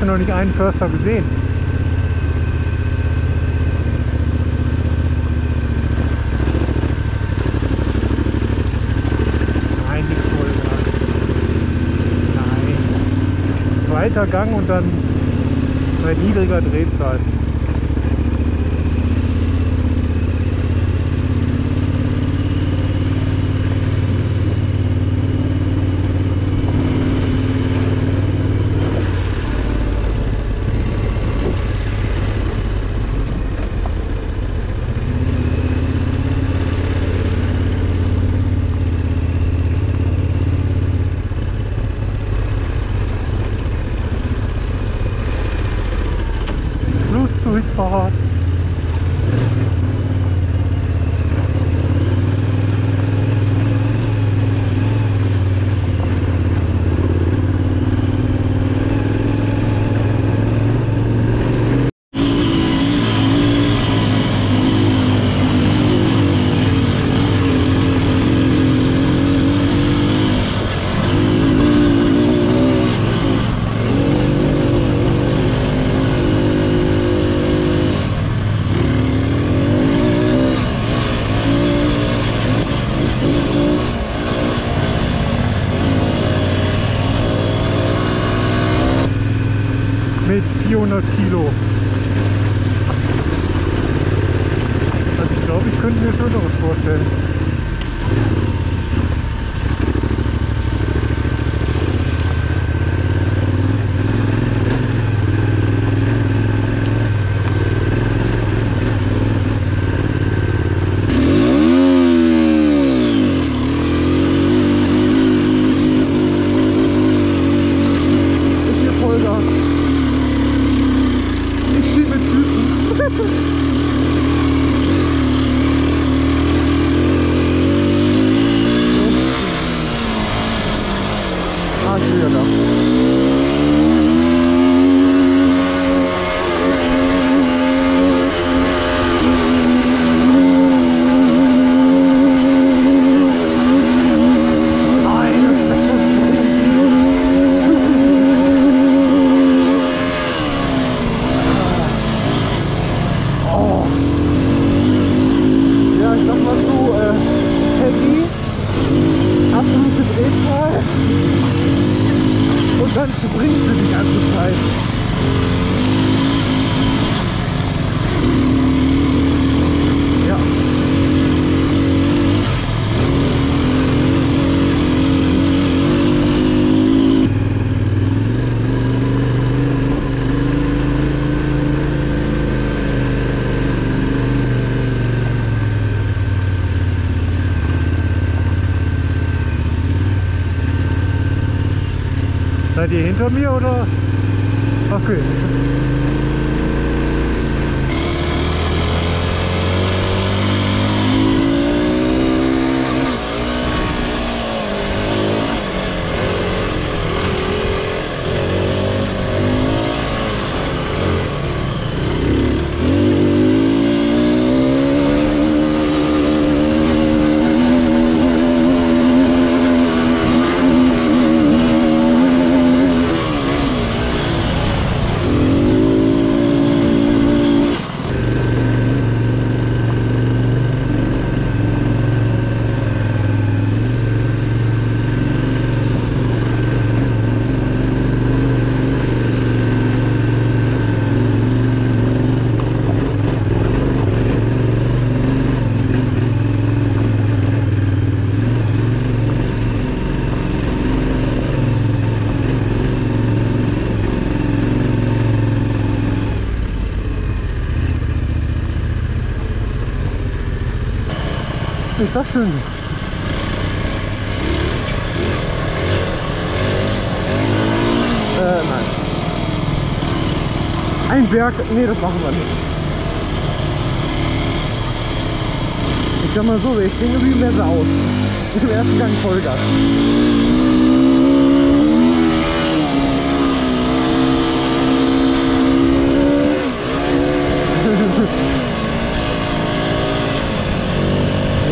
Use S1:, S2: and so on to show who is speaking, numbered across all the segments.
S1: du noch nicht einen Förster gesehen. Nein, nicht Vollgas. Nein. Zweiter Gang und dann bei niedriger Drehzahl. Mit 400 Ist das schön? Äh, nein. Ein Berg, nee, das machen wir nicht. Ich sag mal so, ich wie mehr sie aus. Im ersten Gang Vollgas.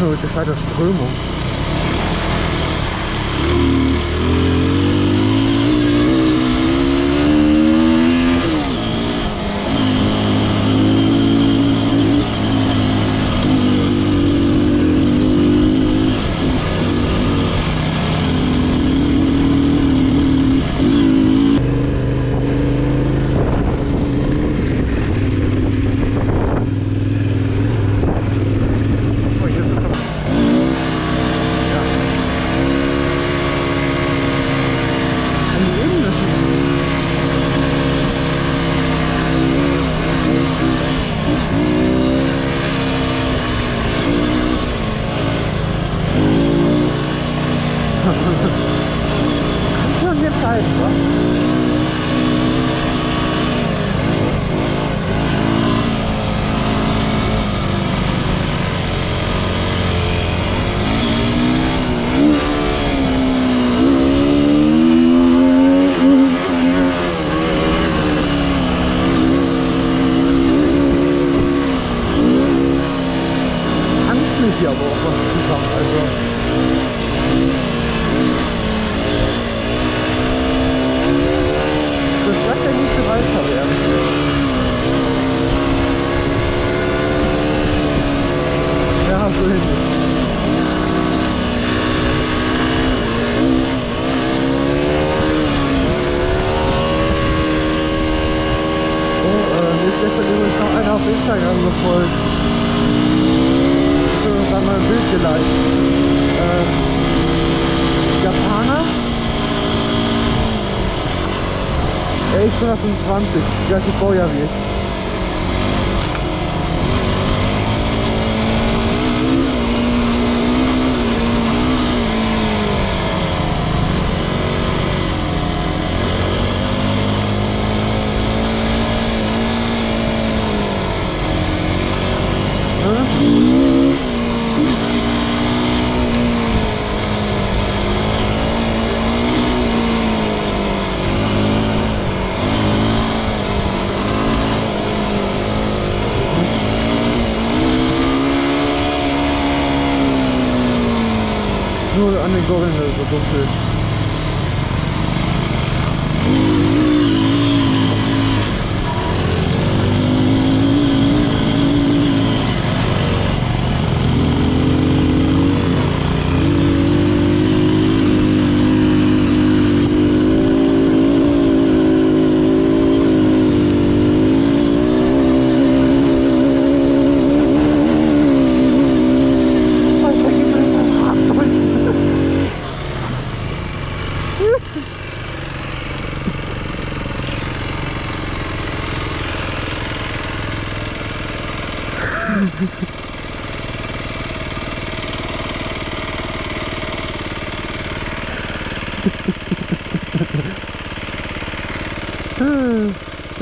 S1: Ach so, das war der Strömung. 都是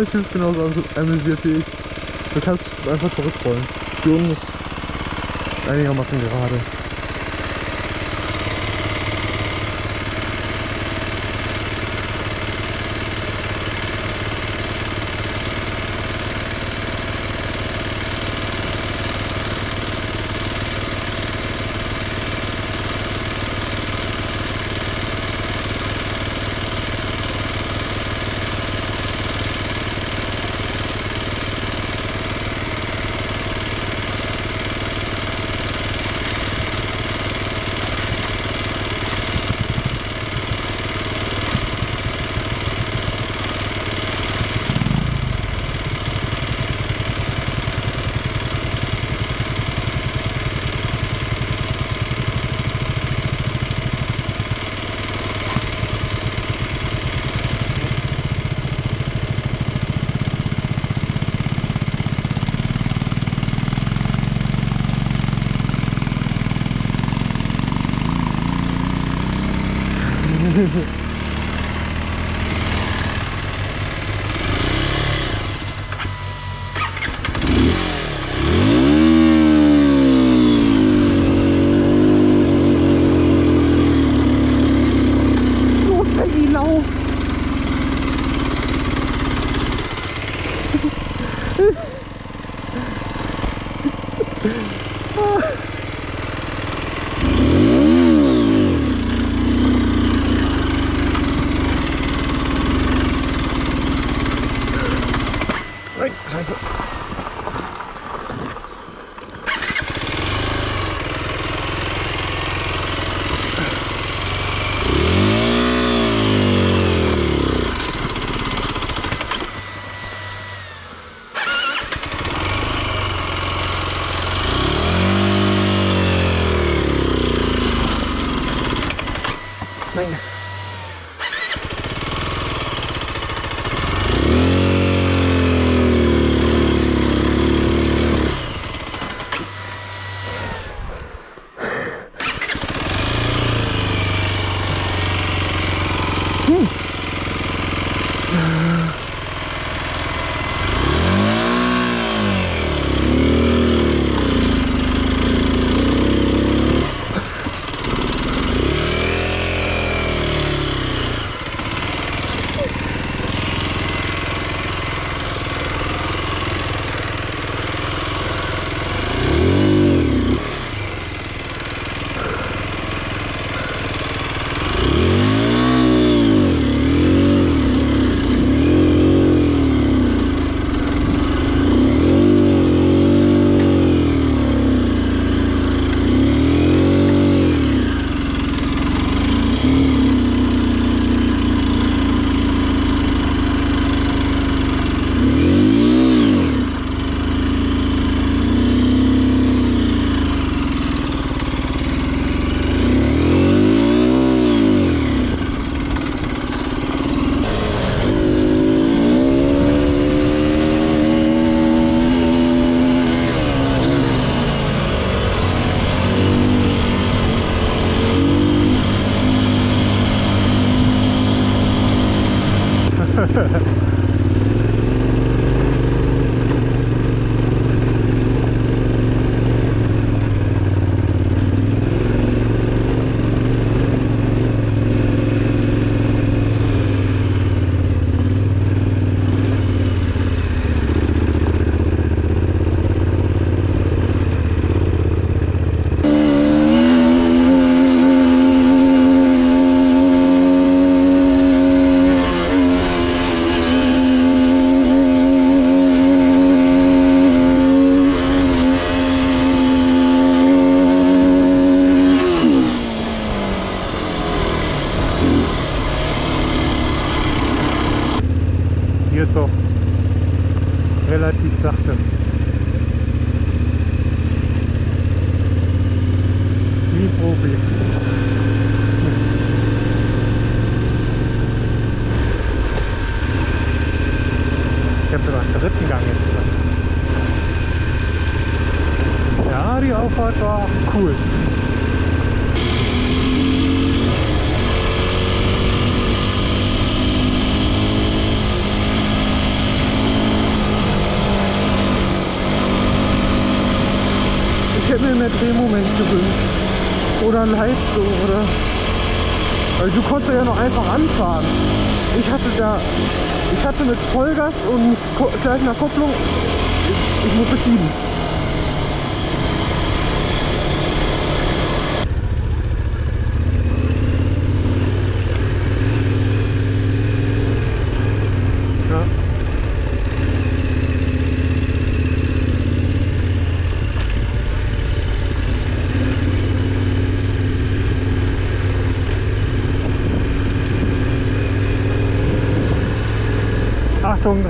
S1: ich fühle es genauso amüsiert wie ich. Du kannst einfach zurückrollen. Die Jungen einigermaßen gerade.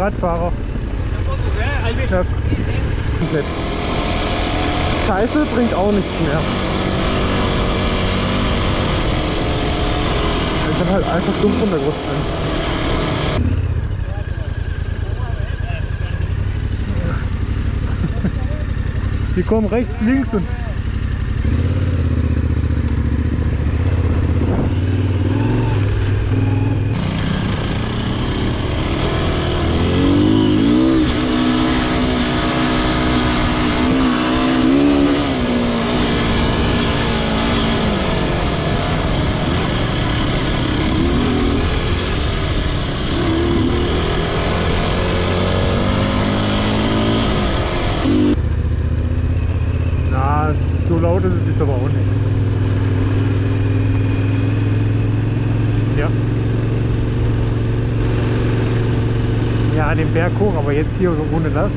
S2: Radfahrer. Ja.
S1: Also, komplett. Scheiße bringt auch nichts mehr. Ich kann halt einfach dumm runtergerutscht sein.
S2: Die kommen rechts, links und laut ist es jetzt aber auch nicht. Ja. Ja, an dem Berg hoch, aber jetzt hier ohne das.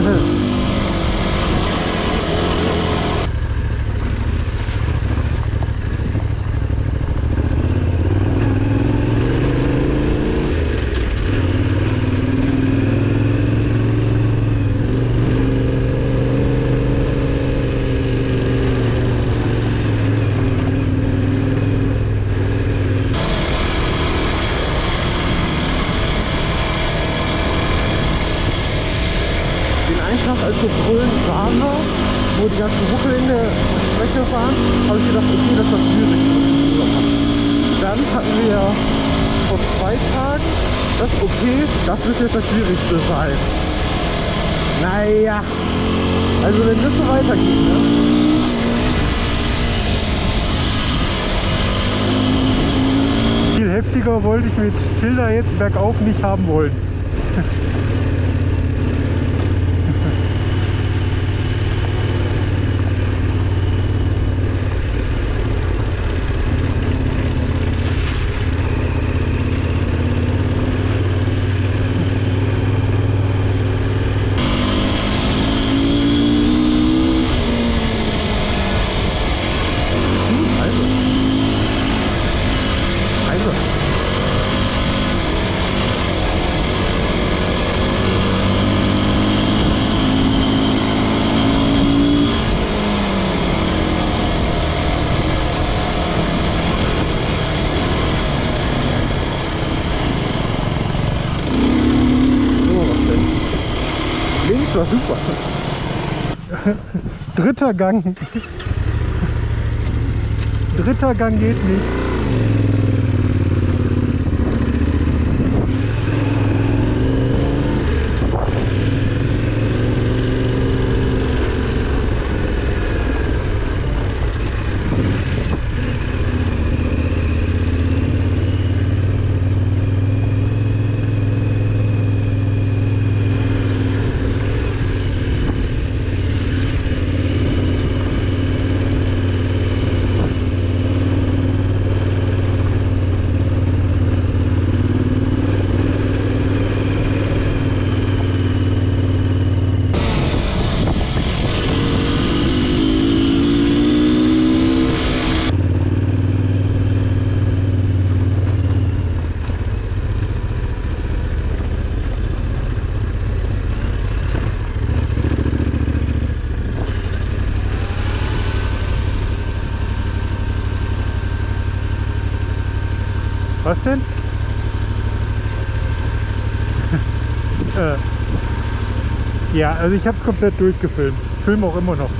S1: 不 是 würde ich
S2: mit Schilder jetzt bergauf nicht haben wollen. dritter Gang. dritter Gang geht nicht. Ja, also ich habe es komplett durchgefilmt. Film auch immer noch.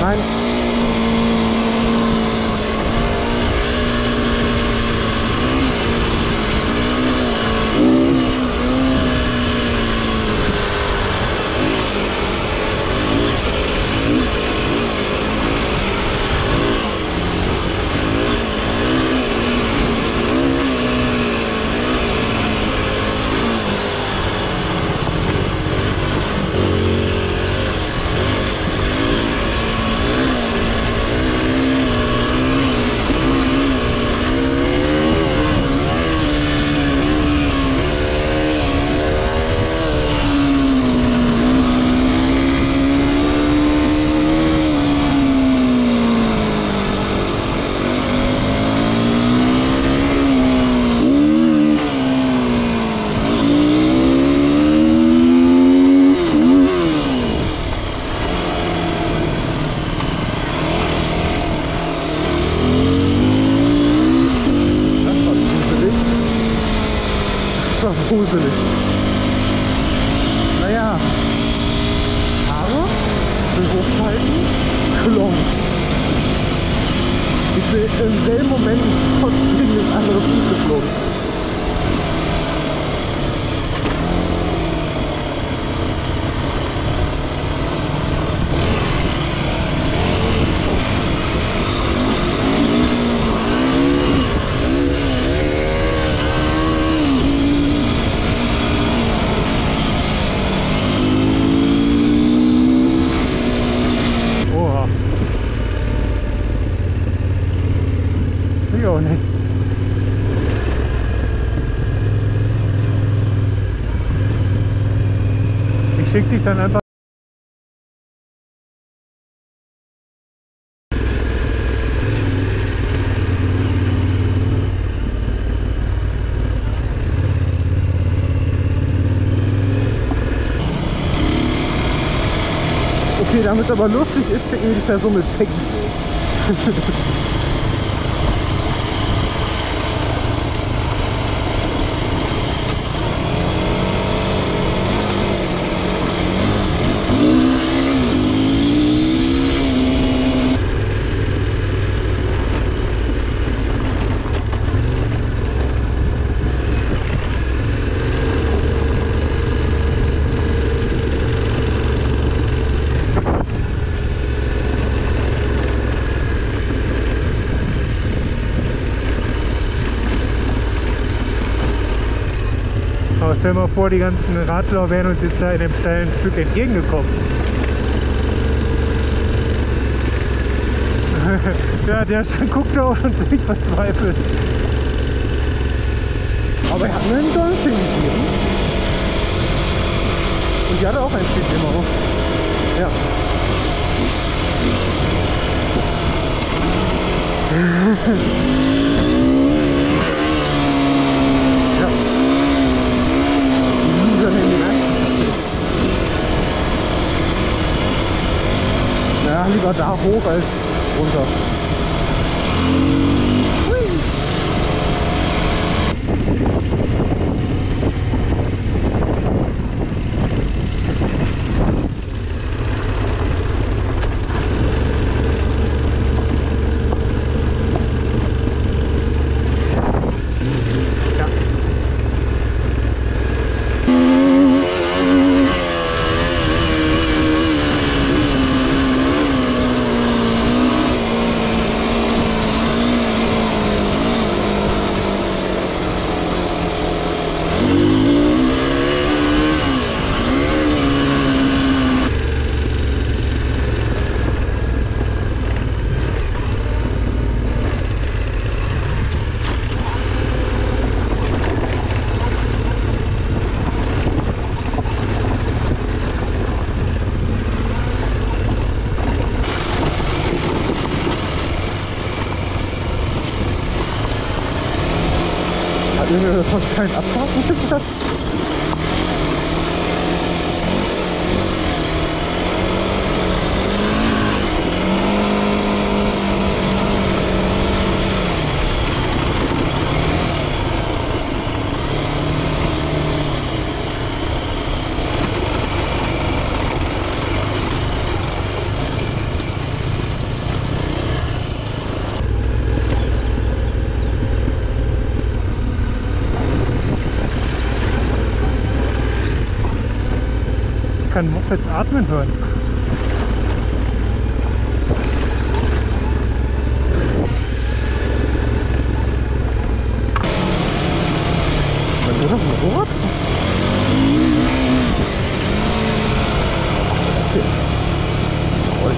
S1: Nein. Das war gruselig. Das war
S2: dann einfach.
S1: Okay, damit aber lustig ist, schicken wir die Person mit Peggy
S2: mal vor, die ganzen Radler wären uns jetzt da in dem steilen Stück entgegengekommen. ja, der guckt da auch schon ziemlich verzweifelt.
S1: Aber er hat mir einen Dolphin gegeben. Und die hatte auch ein Stück immer auf. Ja. Ja, lieber da hoch als runter.
S2: Mopeds atmen hören.
S1: Bruder ist ein Motorrad? Okay. Toll.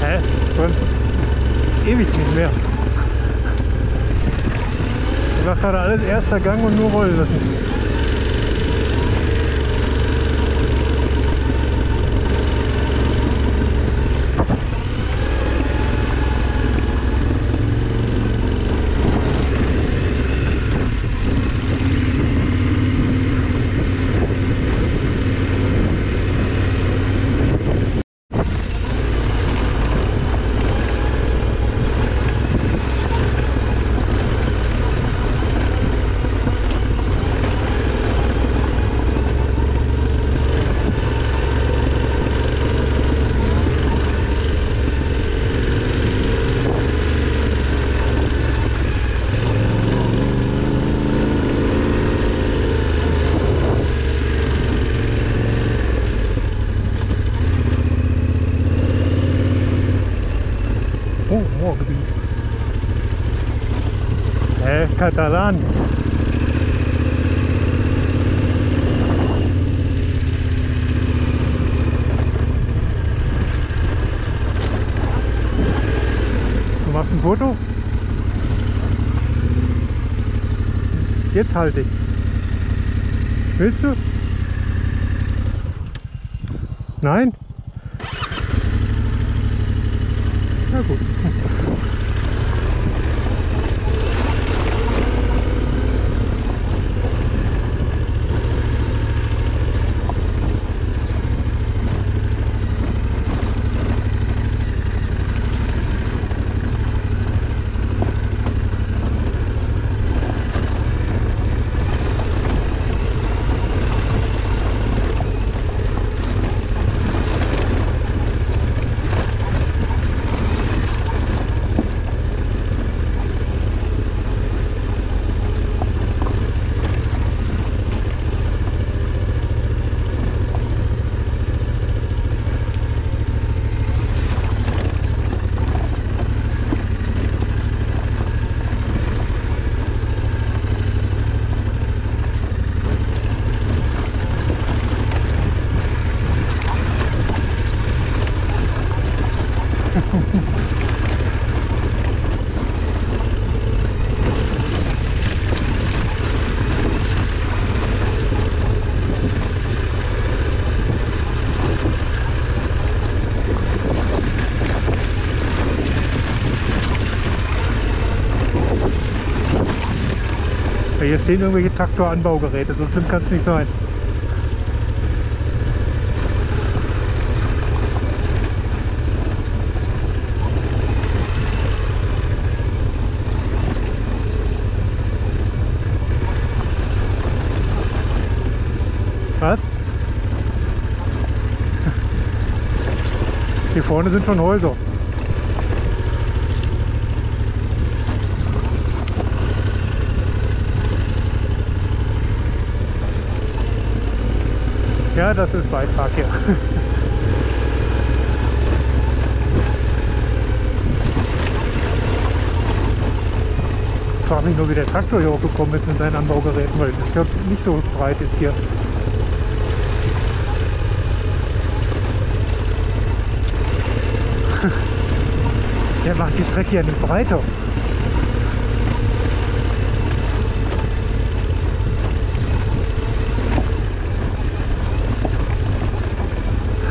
S2: Hä? Sonst ewig nicht mehr. Ich war erster Gang und nur rollen Katalan. Du machst ein Foto? Jetzt halte ich. Willst du? Nein? Na gut. Stehen irgendwelche Traktoranbaugeräte, so schlimm kann es nicht sein. Was? Hier vorne sind schon Häuser. Ja, das ist hier. Ich frage mich nur, wie der Traktor hier hochgekommen ist mit seinen Anbaugeräten, weil das ist nicht so breit jetzt hier. Der macht die Strecke ja nicht breiter.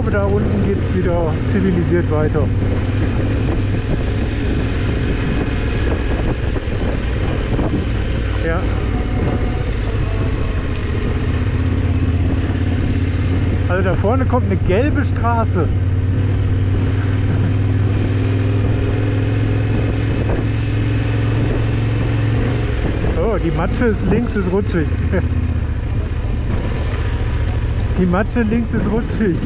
S2: glaube, da unten geht es wieder zivilisiert weiter. Ja. Also da vorne kommt eine gelbe Straße. Oh, die Matsche ist links ist rutschig. Die Matsche links ist rutschig.